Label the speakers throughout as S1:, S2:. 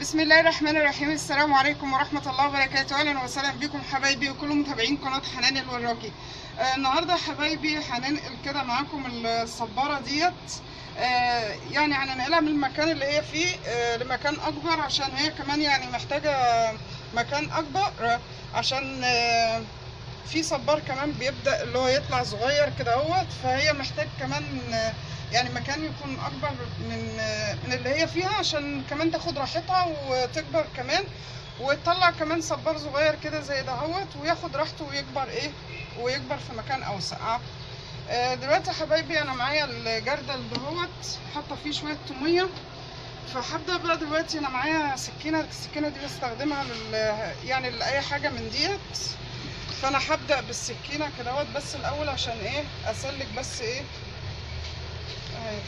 S1: بسم الله الرحمن الرحيم. السلام عليكم ورحمة الله وبركاته. أهلا وسهلا بكم حبايبي وكل متابعين قناة حنان الوراكي. آه النهاردة حبايبي هننقل كده معاكم الصبارة ديت. آه يعني هننقلها من المكان اللي هي فيه آه لمكان أكبر عشان هي كمان يعني محتاجة مكان أكبر عشان آه في صبار كمان بيبدأ اللي هو يطلع صغير كده أهوت. فهي محتاج كمان آه يعني مكان يكون أكبر من من اللي هي فيها عشان كمان تاخد راحتها وتكبر كمان وتطلع كمان صبار صغير كده زي دهوت وياخد راحته ويكبر إيه ويكبر في مكان أوسع. آه دلوقتي حبايبي أنا معايا الجردل دهوت حاطة فيه شوية طوميه فهبدا بقى دلوقتي أنا معايا سكينة السكينة دي بستخدمها لل يعني لأي حاجة من ديت. فأنا هبدأ بالسكينة كدهوت بس الأول عشان إيه أسلك بس إيه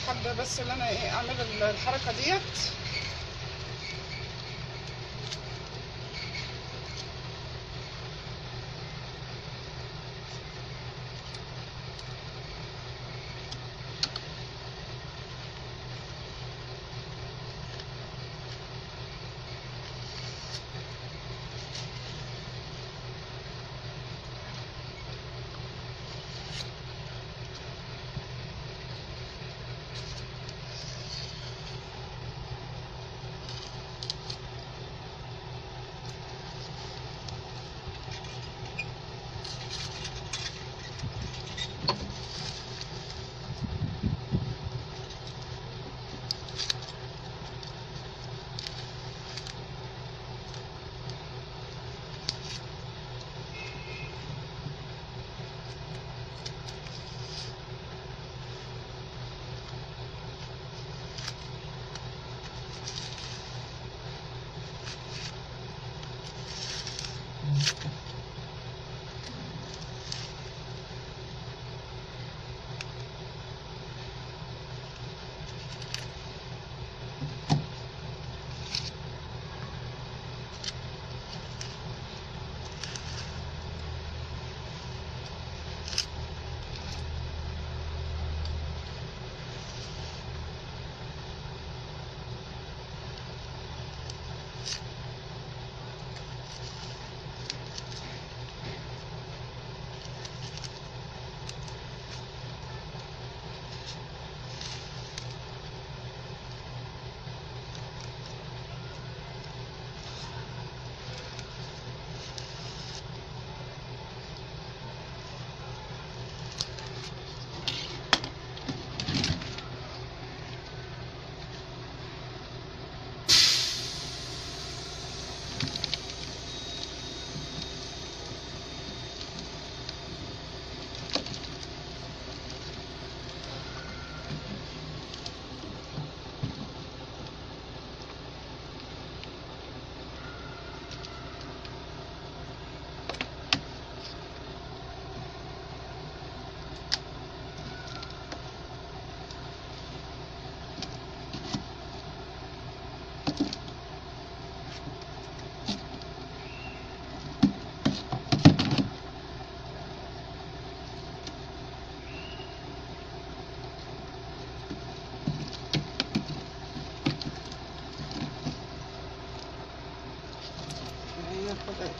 S1: هبدا بس إن أنا إيه أعمل الحركة ديت.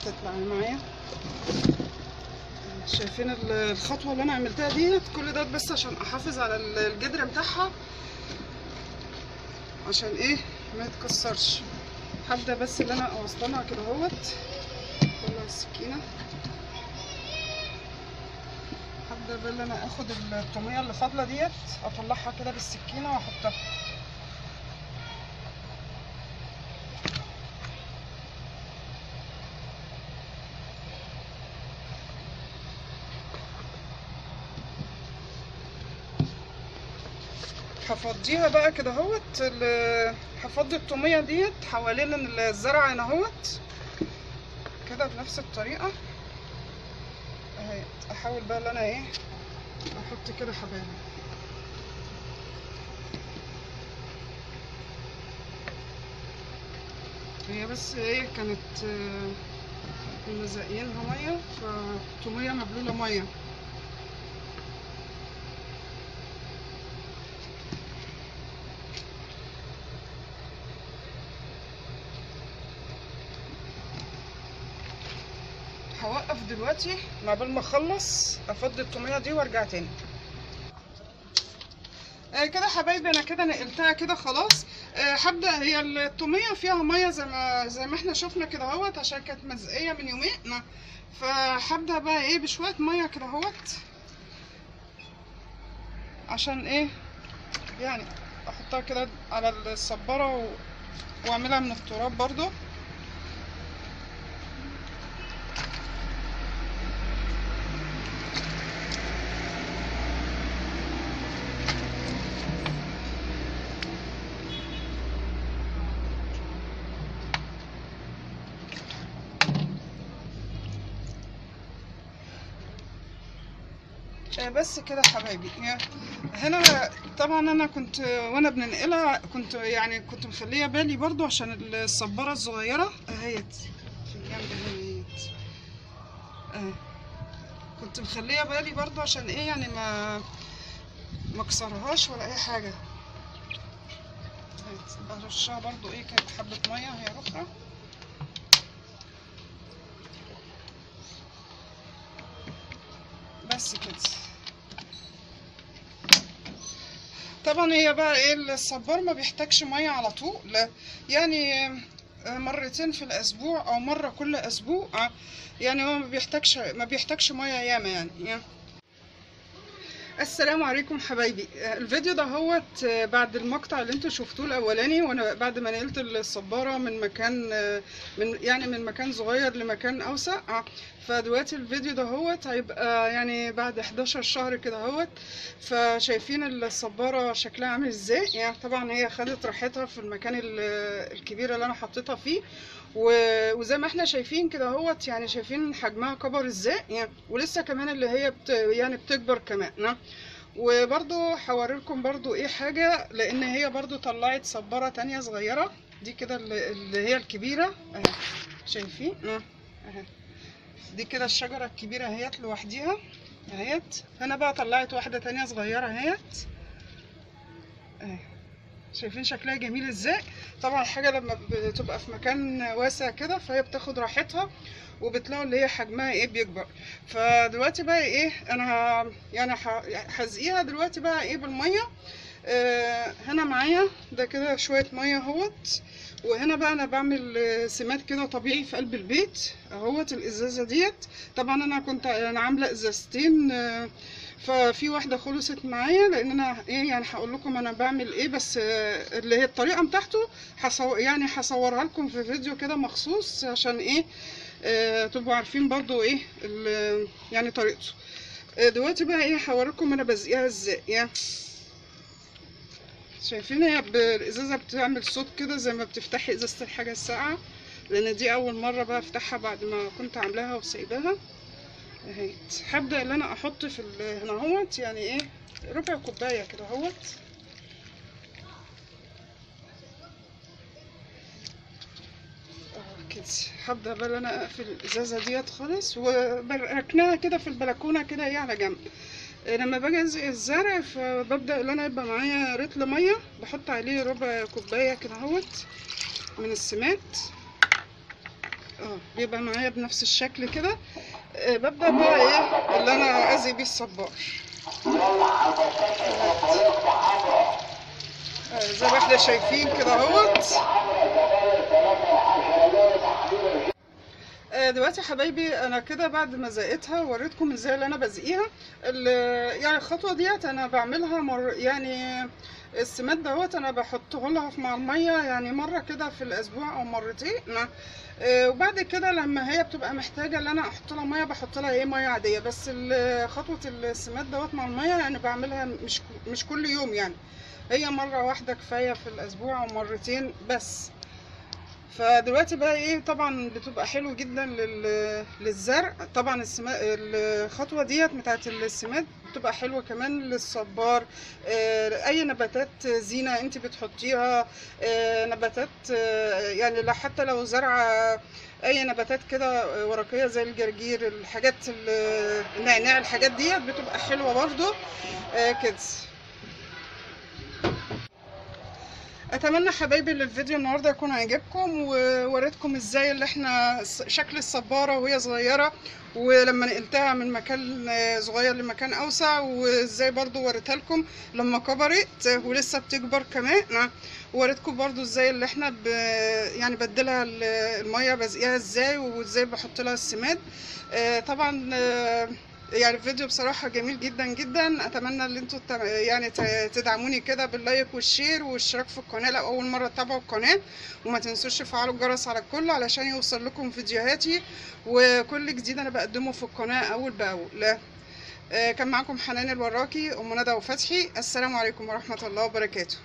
S1: تطلع معايا شايفين الخطوة اللي أنا عملتها ديت كل ده بس عشان أحافظ على الجدر بتاعها. عشان إيه؟ ما يتكسرش. هبدأ بس اللي أنا أوصلها كده أهوت. طلع السكينة هبدأ بقى اللي أنا آخد الطومية اللي فاضلة ديت أطلعها كده بالسكينة وأحطها. هفضيها بقى كده اهوت هفضي الطومية ديت حوالين الزرع هنا اهوت. كده بنفس الطريقة. اهي احاول بقى ان أنا إيه أحط كده حبايبي هي بس إيه كانت كنا زاقيينها مية فالطومية مبلولة مية. دلوقتي ما بال ما أخلص أفضي التوميه دي وأرجع تاني. آه كده حبايبي أنا كده نقلتها كده خلاص. آه هبدأ. هي التوميه فيها مية زي ما زي ما إحنا شفنا كده أهوت عشان كانت مزقية من يومين. فهبدأ بقى إيه بشوية مية كده أهوت. عشان إيه يعني أحطها كده على الصبارة. وأعملها من التراب برضو. بس كده حبايبي. هنا طبعا أنا كنت وأنا بننقلها كنت يعني كنت مخلية بالي برضو عشان الصبارة الصغيرة. اهيت في الجنب اهيت آه كنت مخلية بالي برضو عشان إيه يعني ما ما ولا أي حاجة. اهيت أرشها برضو إيه كانت حبة مية هي أخرى بس كده طبعا هي بقى إيه الصبار ما بيحتاجش مية على طول يعني مرتين في الأسبوع أو مرة كل أسبوع يعني هو ما بيحتاجش ما بيحتاجش مية ياما يعني. السلام عليكم حبايبي. الفيديو ده هوت بعد المقطع اللي أنتوا شفتوه الأولاني وأنا بعد ما نقلت الصباره من مكان من يعني من مكان صغير لمكان أوسع. فدلوقتي الفيديو ده هوت هيبقى يعني بعد 11 شهر كده هوت. فشايفين الصبارة شكلها عامل إزاي؟ يعني طبعا هي خدت راحتها في المكان الكبير اللي أنا حطيتها فيه. وزي ما إحنا شايفين كده اهوت يعني شايفين حجمها كبر إزاي يعني ولسه كمان اللي هي بت يعني بتكبر كمان وبرضو هوريلكم برضو إيه حاجة لأن هي برضو طلعت صبارة تانية صغيرة دي كده اللي هي الكبيرة اهي شايفين اهي. دي كده الشجرة الكبيرة اهيت لوحديها اهيت. هنا بقى طلعت واحدة تانية صغيرة اهيت اهي. شايفين شكلها جميل إزاي. طبعا الحاجة لما بتبقى في مكان واسع كده فهي بتاخد راحتها وبتلاقوا اللي هي حجمها إيه بيكبر. فدلوقتي بقى إيه أنا يعني هسقيها دلوقتي بقى إيه بالمية. آه هنا معايا ده كده شوية مية اهوت. وهنا بقى أنا بعمل سماد كده طبيعي في قلب البيت اهوت الإزازة ديت. طبعا أنا كنت أنا عاملة إزازتين آه ففي واحدة خلصت معايا لأن أنا إيه يعني هقول لكم أنا بعمل إيه بس اللي هي الطريقة بتاعته حصو يعني هصورها لكم في فيديو كده مخصوص عشان إيه آه تبقوا عارفين برضو إيه يعني طريقته. آه دلوقتي بقى إيه هوريكم أنا بزقيها إزاي يعني شايفين هي الازازه بتعمل صوت كده زي ما بتفتحي إزازة الحاجة الساقعة لأن دي أول مرة بقى أفتحها بعد ما كنت عاملاها وسايباها. اهيت هبدأ ان أنا أحط في هنا أهوت يعني إيه؟ ربع كوباية كده أهوت. كده هبدأ بقى أنا اقفل الإزازة ديت خالص وبركناها كده في البلكونة كده إيه على جنب. لما باجي الزرع فببدأ ان أنا يبقى معايا رتل مية. بحط عليه ربع كوباية كده أهوت من السماد. آه بيبقى معايا بنفس الشكل كده. آه ببدأ بقى إيه اللي أنا ازي بيه الصبار. آه زي ما إحنا شايفين كده أهوت. آه دلوقتي حبايبي أنا كده بعد ما زقتها وريتكم إزاي اللي أنا بزقيها يعني الخطوة ديت أنا بعملها مر يعني السماد دوت أنا بحطه لها مع المية يعني مرة كده في الأسبوع أو مرتين آه وبعد كده لما هي بتبقى محتاجة إن أنا أحط لها مية بحط لها إيه مية عادية بس خطوة السماد دوت مع المية يعني بعملها مش مش كل يوم يعني هي مرة واحدة كفاية في الأسبوع أو مرتين بس. فدلوقتي بقى إيه طبعا بتبقى حلو جدا للزرع. طبعا. الخطوة ديت بتاعت السماد بتبقى حلوة كمان للصبار. أي نباتات زينة انت بتحطيها نباتات يعني لو حتى لو زرعه أي نباتات كده ورقية زي الجرجير الحاجات النعناع الحاجات ديت بتبقى حلوة برضو. كده. أتمنى حبايبي ان الفيديو النهارده يكون عجبكم ووريتكم إزاي اللي إحنا شكل الصبارة وهي صغيرة ولما نقلتها من مكان صغير لمكان أوسع وإزاي برضو وريتها لكم لما كبرت ولسه بتكبر كمان. وريتكم برضو إزاي اللي إحنا ب... يعني بدلها المية بزقيها إزاي وإزاي بحط لها السماد. طبعا يعني الفيديو بصراحة جميل جدا جدا. أتمنى إن أنتوا يعني تدعموني كده بال like وال share والاشتراك في القناة. لو أول مرة تتابعوا القناة وما تنسوش تفعلوا الجرس على الكل علشان يوصل لكم فيديوهاتي وكل جديد أنا بقدمه في القناة أول بأول. لا. كان معاكم حنان الوراكي أم ندى وفتحي. السلام عليكم ورحمة الله وبركاته.